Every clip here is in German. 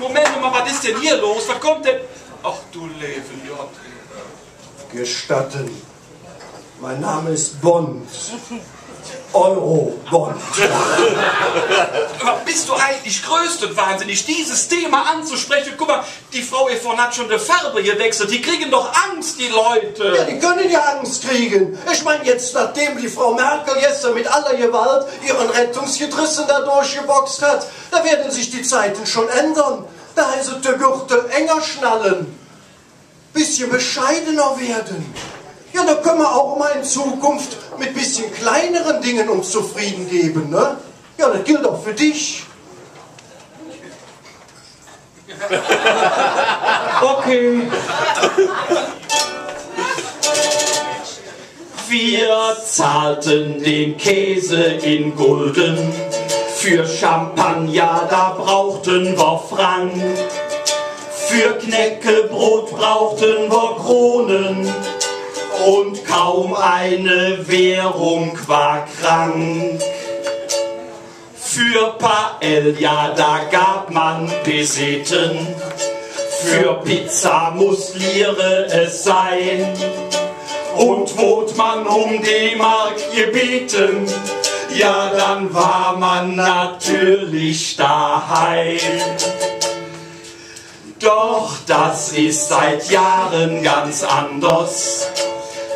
Moment mal, was ist denn hier los? Was kommt denn? Ach du Leben, Gott. Gestatten. Mein Name ist Bond. Euro-Bond. Aber bist du eigentlich größten wahnsinnig, dieses Thema anzusprechen? Guck mal, die Frau Evon hat schon die Farbe gewechselt. Die kriegen doch Angst, die Leute. Ja, die können ja Angst kriegen. Ich meine jetzt, nachdem die Frau Merkel gestern mit aller Gewalt ihren Rettungsgedrissen da durchgeboxt hat, da werden sich die Zeiten schon ändern. Da heißt es, der Gürtel enger schnallen. Bisschen bescheidener werden. Ja, da können wir auch mal in Zukunft mit bisschen kleineren Dingen uns zufrieden geben, ne? Ja, das gilt auch für dich. Okay. Wir zahlten den Käse in Gulden. Für Champagner, da brauchten wir Frank. Für Knäckebrot brauchten wir Kronen. Und kaum eine Währung war krank. Für Paella, da gab man Peseten. Für Pizza muss Lire es sein. Und wurde man um D-Mark gebeten, ja, dann war man natürlich daheim. Doch das ist seit Jahren ganz anders.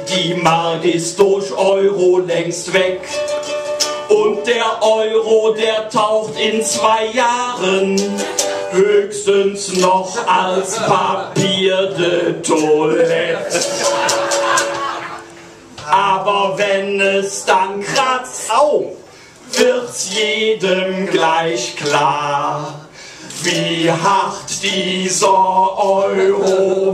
Die Mark ist durch Euro längst weg. Und der Euro, der taucht in zwei Jahren höchstens noch als Papier de Toilette. Aber wenn es dann kratzt, au, wird's jedem gleich klar, wie hart dieser Euro